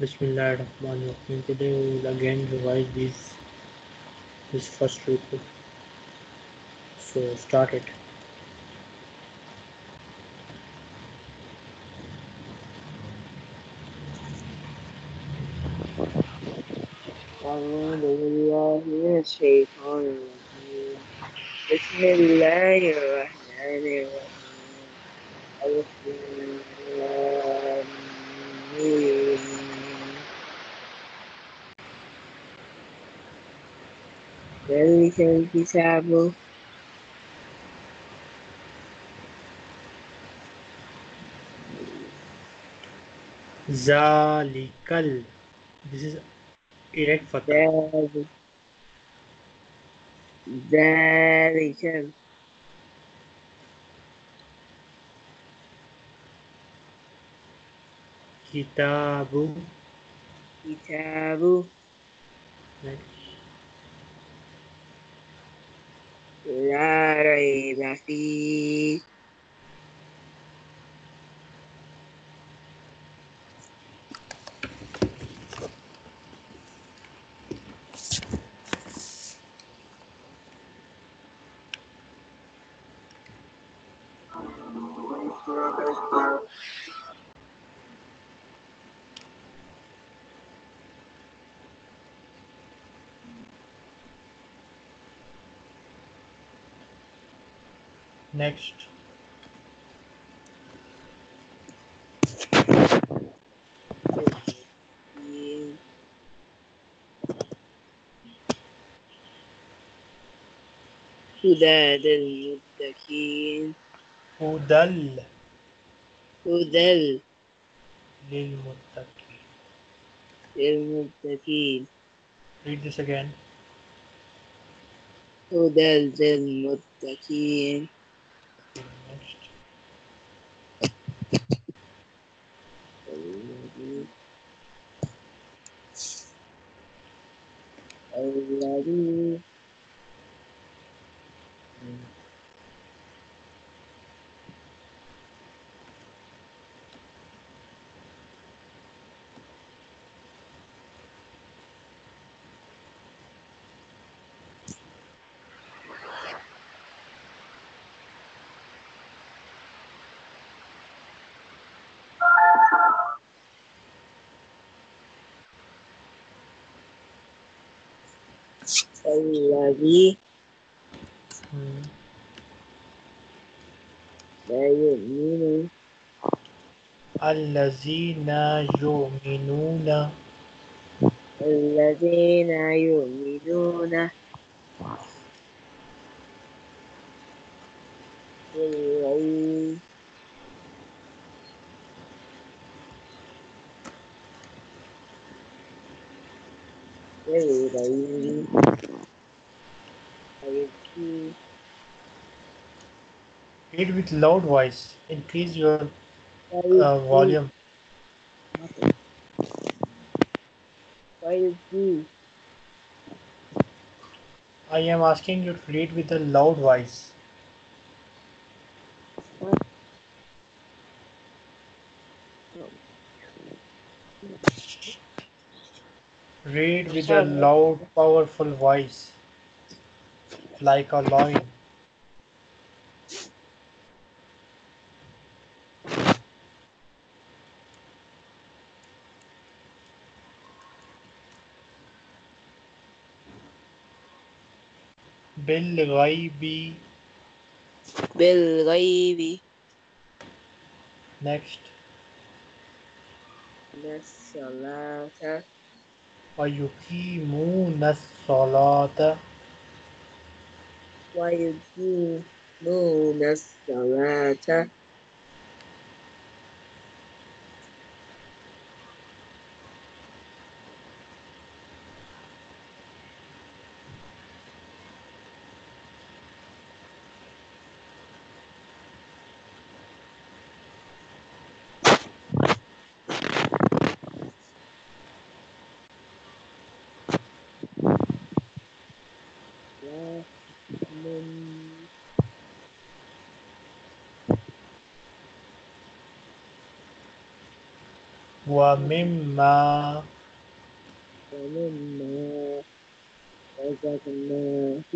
Bismillahirrahmanirrahim. Today we will again revise these this first report. So start it. أعوذ بالله من الشيطان الرجيم بسم الله الرحمن الرحيم very desirable. Zalikal. This is erect fatha. Zalikal. Kitabu. Kitabu. Lara y Brasil Next. هدى للمتقين Udal هدى lilmuttaqin. للمتقين Read this again. هدى للمتقين ready. الذي. لا يؤمن الذين يؤمنون الذين يؤمنون بالغيب Hey, baby. Read with loud voice. Increase your uh, volume. I am asking you to read with a loud voice. Read with a loud, powerful voice, like a lion. بالغيب بالغيب next من الصلاة ويقيمون الصلاة ويقيمون الصلاة ومما ومما رزقناه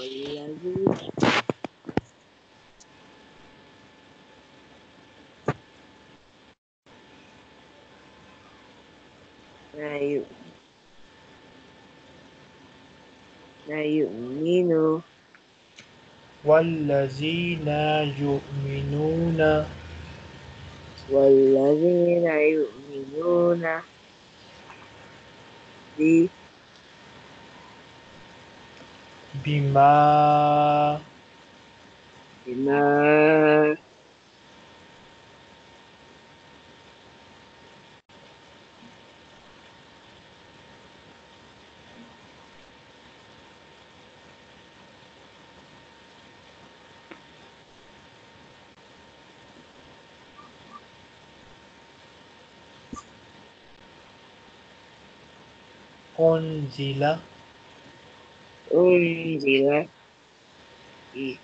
والذي لا يؤمن لا يؤمن والذين يؤمنون والذين يؤمنون ب- Bima. Bima. Unzila. أنزل إ-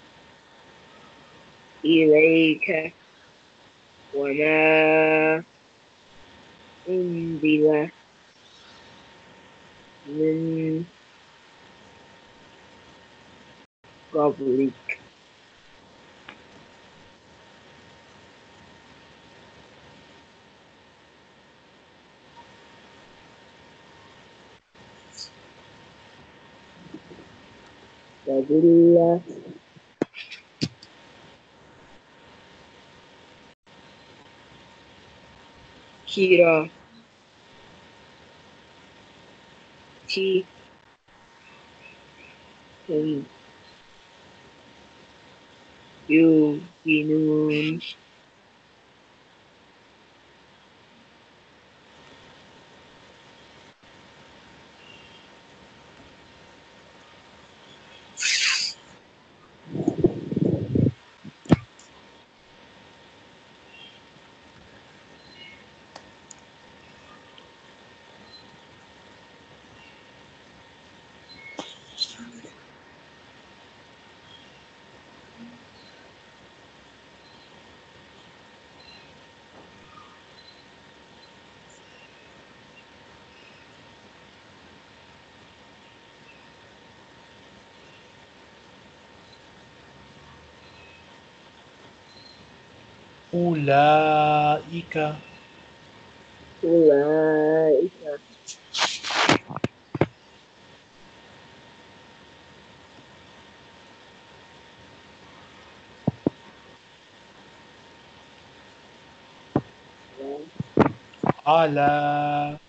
إليك وما أنزل من قبلك Hallelujah. Kira. T. U. Inun. Ulaika. Ulaika. Ala.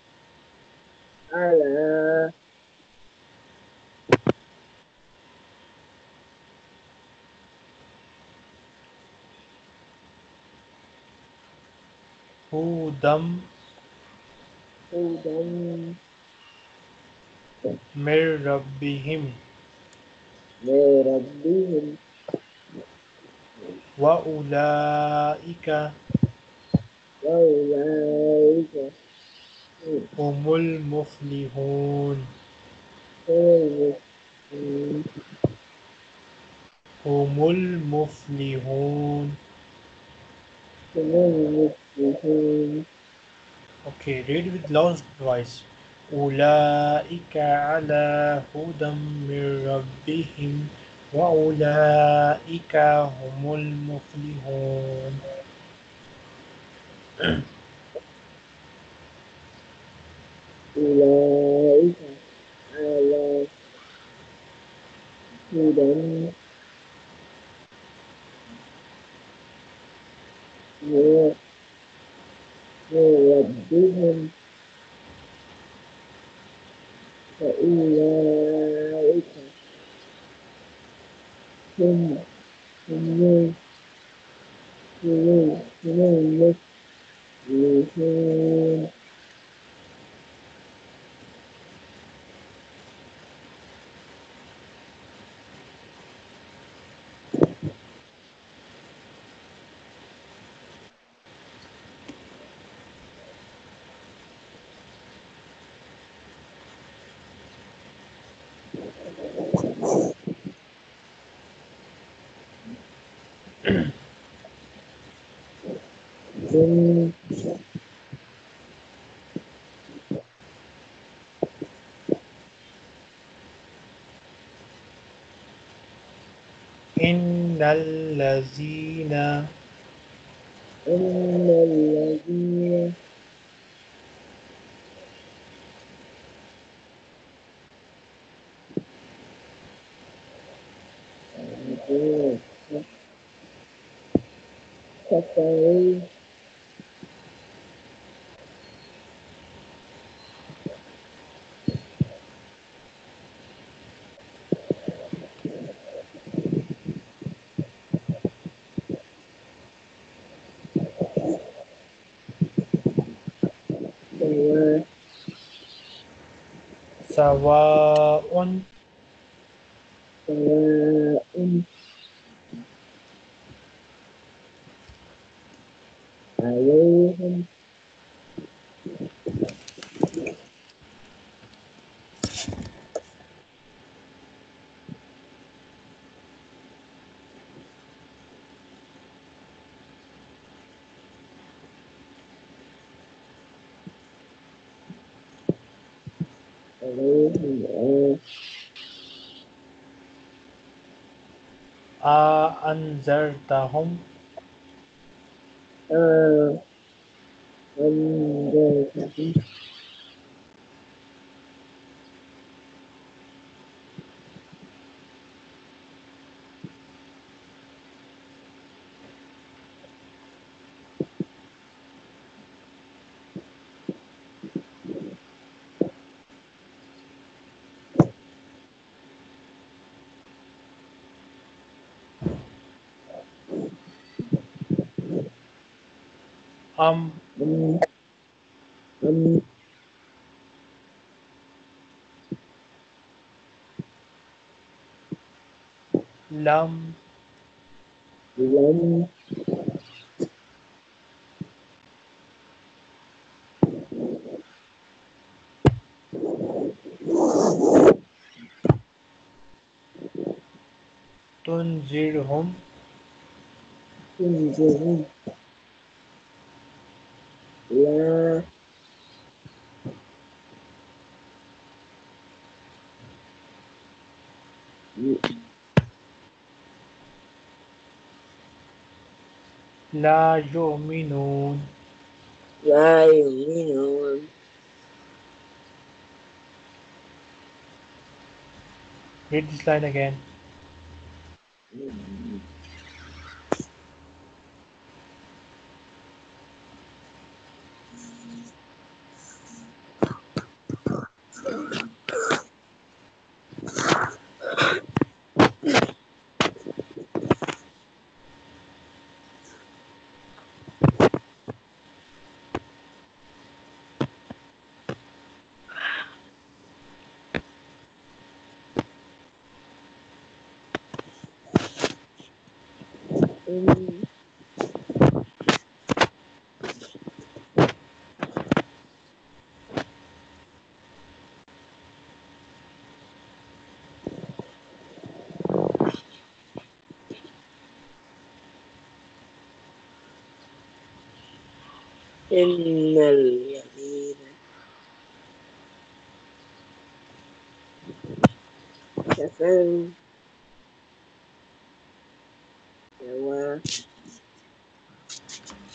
هدى هدى من ربهم. من ربهم. وأولئك وأولئك هم المفلحون. هم المفلحون. هم المفلحون. Okay, read with loud voice. أولئك على هدى من ربهم وأولئك هم المفلحون. أولئك على هدى. من ربهم فأولئك هم هم هم هم المفلحون إن إن الذين إن الذين كفروا war und عليهم أنذرتهم Um, um, lum, lum, tunzirhum, tunzirhum. لا يؤمنون لا يؤمنون Read this line again. إن إن الذين كفروا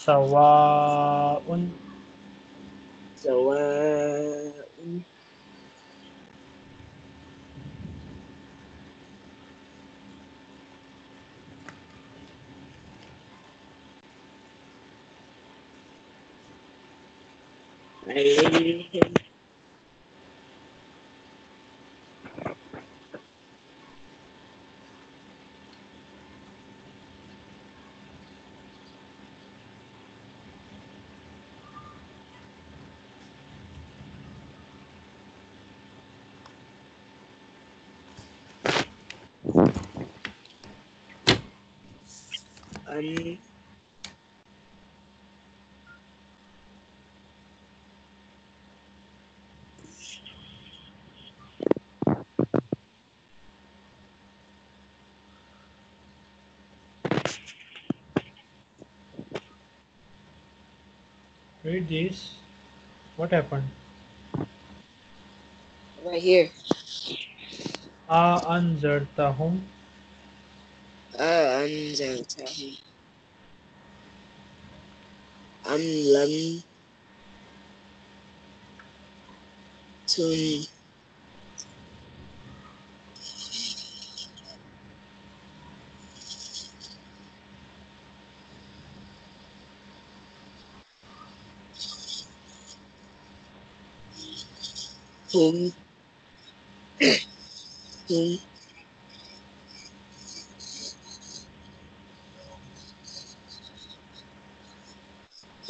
سواء. سواء. عليهم أن Read this. What happened? right here ở anh rằng xong anh lâm xuân hùng hùng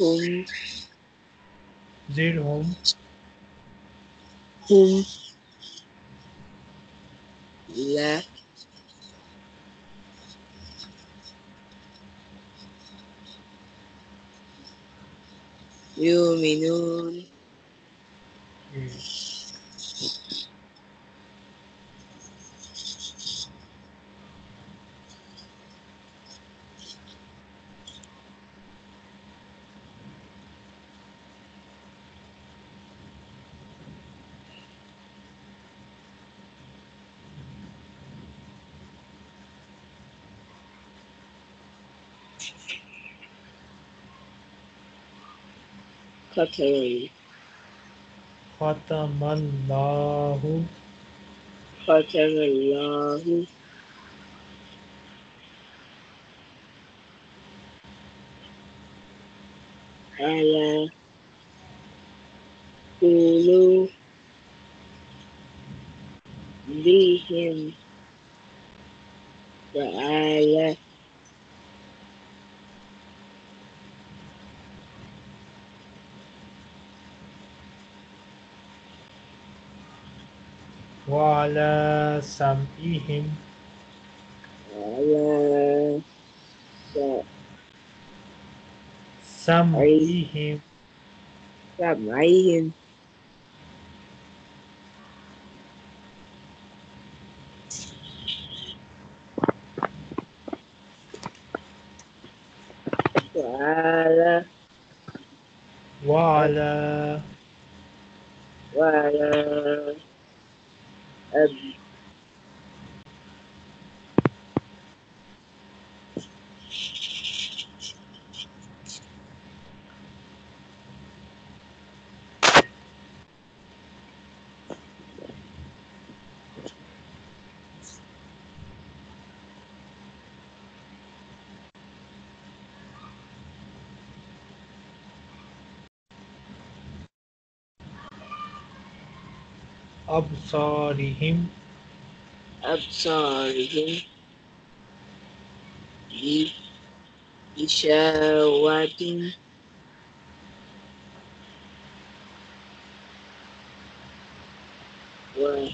هم هم زرهم هم لا يؤمنون ختم Khatari. Khatamallahu. Khatamallahu. Ala Kulu Lihim Ta'ala وعلى سمعهم على سمعهم سمعهم أبصارهم أبصارهم بشاوات و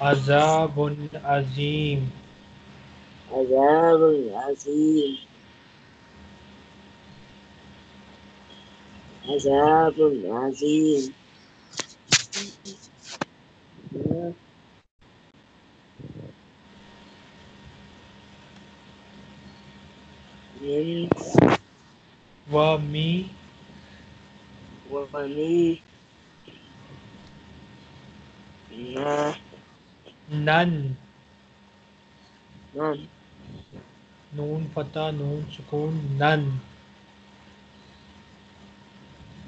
Azabun Azim. Azabun Azim. Azabun Azim. Wa me. Wa me. नन। नून। फता नून सुकून नन।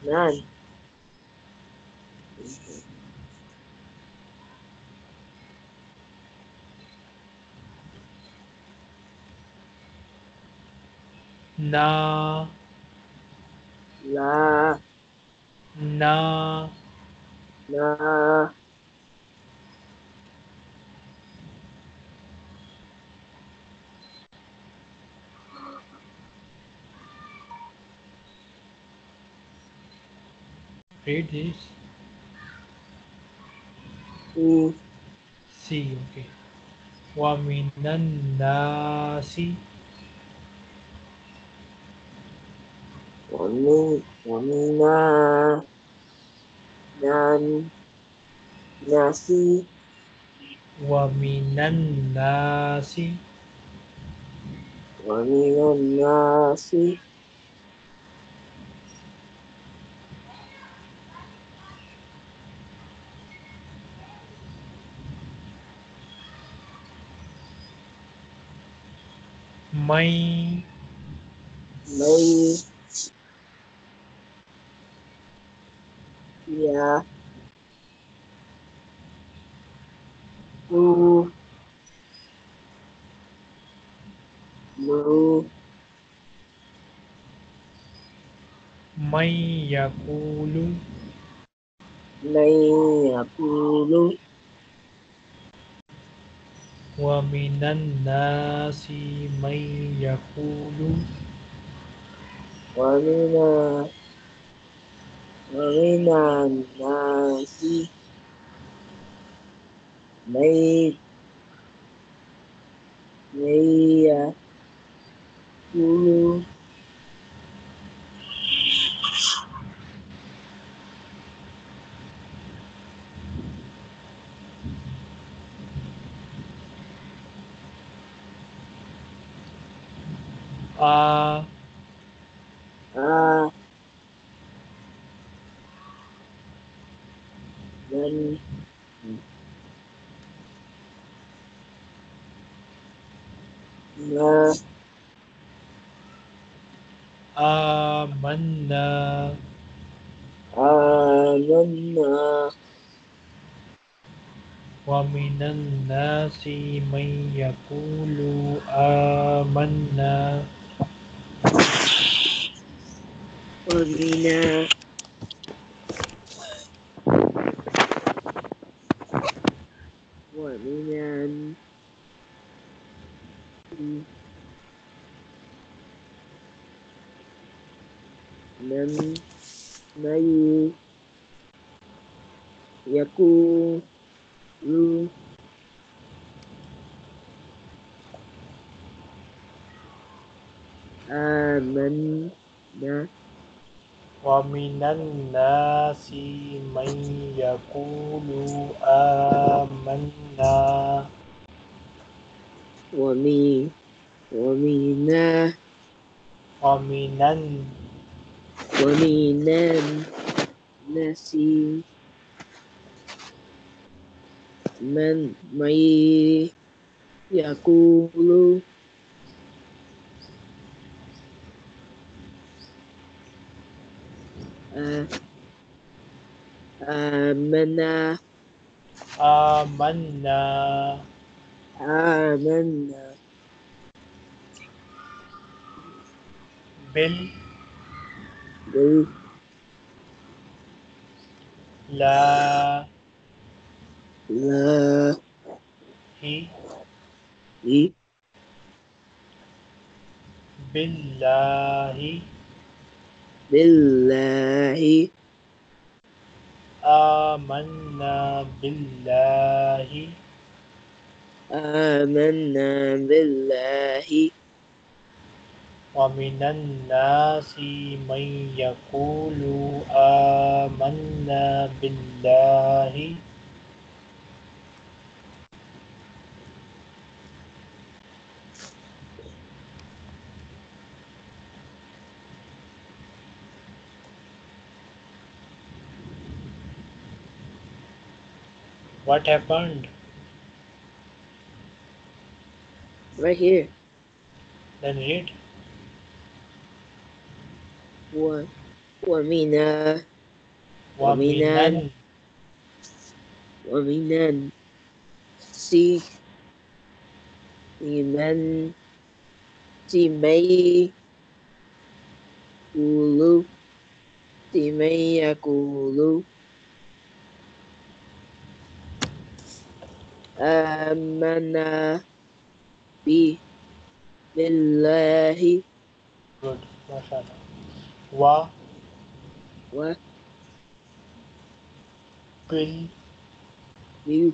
None. ना। ला ना। ना। read this. U. C. Okay. Waminan nasi. Wa wanina, nan, nasi. Waminan nasi. Waminan nasi. Waminan nasi. mây mây yeah. U mây mây yakulu. Mây yakulu. وَمِنَ النَّاسِ مَن يَقُولُ ومن ومن الناس من من يقول آ آه من ما آمنا آمنا ومن الناس من يقول آمنا ومن ومن من من يقول آمنا ومن الناس من يقول آمنا ومن ومن ومن ال- ومن الناس من من يقول آ- آمنا آمنا آمنا بال بال لا لا هي إي بالله بالله. آمنا بالله. آمنا بالله. ومن الناس من يقول آمنا بالله. What happened? Right here. Then read. Wa Wamina. Waminan. Waminan. See. Iman. Timei. Ulu. Timei Akulu. آمنا بي بالله Good. MashaAllah. Wa وبال bil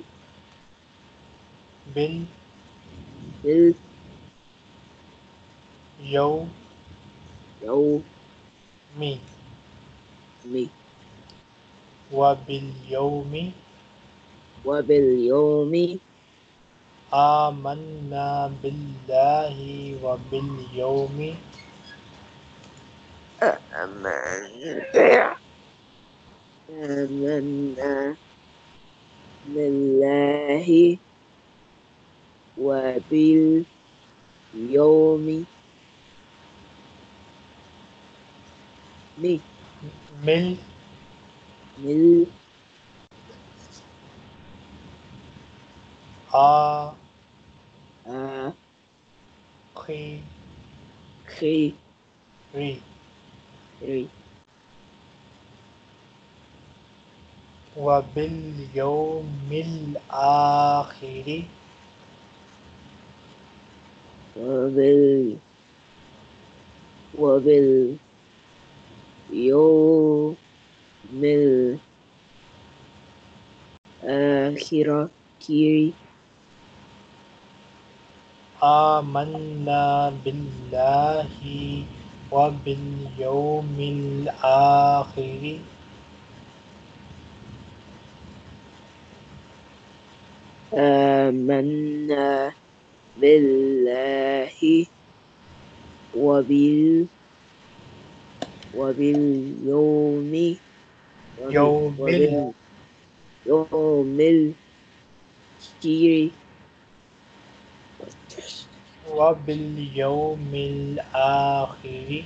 bil باليوم yawmi wa bil yawmi وباليوم آمنا بالله وباليوم آمنا آمنا بالله وباليوم مي مل مل A. A. Cri. وباليوم الآخر وبال وبال يوم الآخرة كيري آمنا بالله وباليوم الآخر. آمنا بالله وبال وباليوم يوم يوم الكير وباليوم الآخر.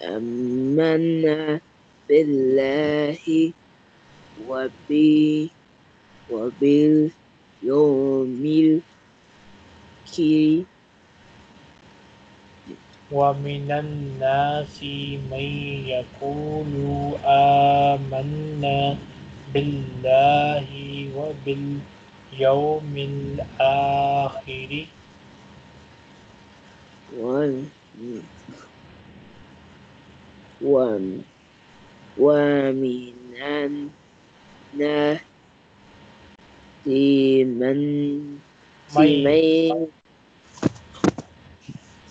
آمنا بالله وب وباليوم الكير ومن الناس من يقول آمنا بالله وباليوم الآخر. ومن الناس من سمي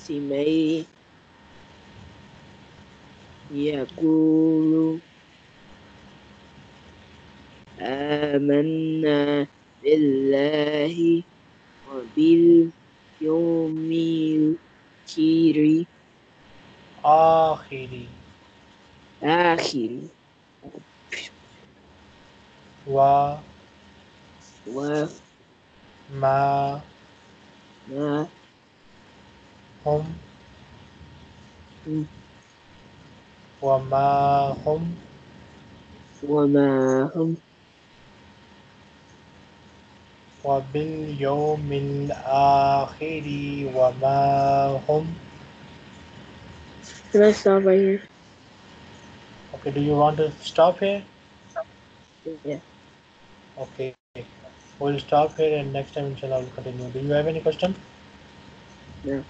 سمي يقول آمنا بالله وباليوم الآخر آخر آخر و و ما ما هم وما هم وما هم وباليوم الآخر وما هم Can I stop right here? Okay, do you want to stop here? Yeah. Okay, we'll stop here and next time inshallah we'll continue. Do you have any question? No.